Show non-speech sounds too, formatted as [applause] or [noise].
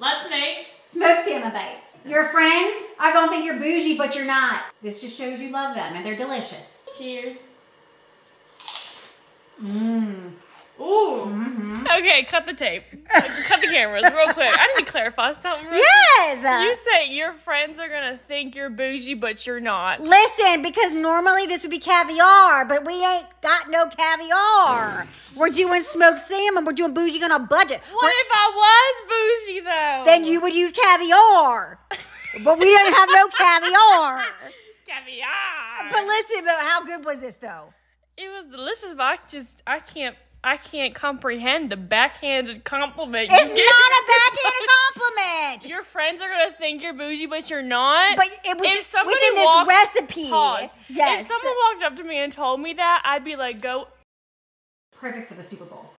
Let's make Smoked salmon bites. Your friends are gonna think you're bougie, but you're not. This just shows you love them and they're delicious. cheers. Mmm. Ooh. Mm-hmm. Okay, cut the tape. cut the cameras real quick. I need to clarify something. Real Yes! quick. You say your friends are gonna think you're bougie, but you're not. Listen, because normally this would be caviar, but we ain't got no caviar. We're doing smoked salmon. We're doing bougie on a budget. What We're- if I was bougie though? Then you would use caviar. but we didn't have no caviar. [laughs] caviar. But listen, but how good was this though? it was delicious, but I just I can't I can't comprehend the backhanded compliment. It's you not a backhanded [laughs] compliment. Your friends are gonna think you're bougie, but you're not. But it, within, if somebody within this walked, recipe, pause. yes, If someone walked up to me and told me that, I'd be like, "Go perfect for the Super Bowl.